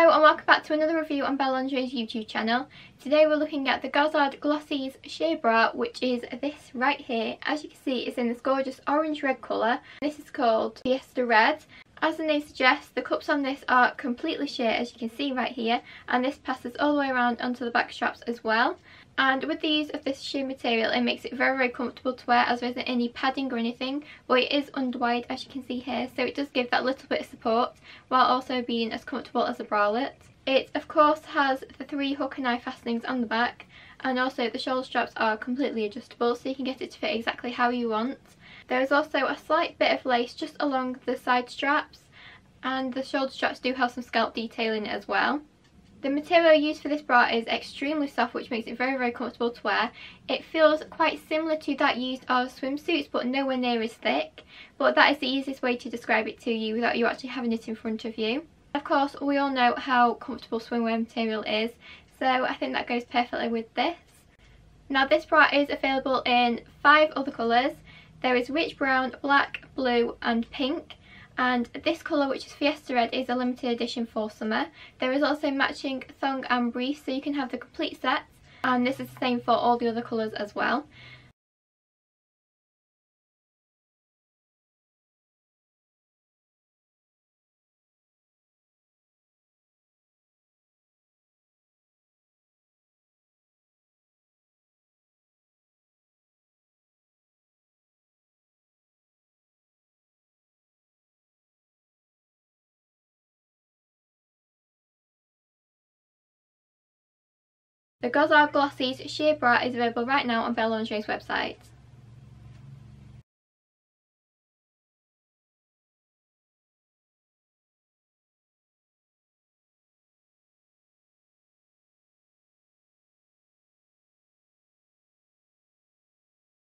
Hello and welcome back to another review on Belle Lingerie's YouTube channel. Today we're looking at the Gossard Glossies Sheer Bra which is this right here. As you can see it's in this gorgeous orange red colour. This is called Fiesta Red. As the name suggests the cups on this are completely sheer as you can see right here and this passes all the way around onto the back straps as well. And with the use of this sheer material it makes it very very comfortable to wear as there isn't any padding or anything but it is underwired as you can see here so it does give that little bit of support while also being as comfortable as a bralette. It of course has the three hook and eye fastenings on the back and also the shoulder straps are completely adjustable so you can get it to fit exactly how you want. There is also a slight bit of lace just along the side straps and the shoulder straps do have some scalp detailing as well. The material used for this bra is extremely soft which makes it very very comfortable to wear. It feels quite similar to that used on swimsuits but nowhere near as thick. But that is the easiest way to describe it to you without you actually having it in front of you. Of course we all know how comfortable swimwear material is so I think that goes perfectly with this. Now this bra is available in five other colours. There is rich brown, black, blue and pink and this colour which is Fiesta Red is a limited edition for summer. There is also matching thong and brief so you can have the complete set and this is the same for all the other colours as well. The Gossard Glossies Sheer Bra is available right now on Belle Lingerie's website.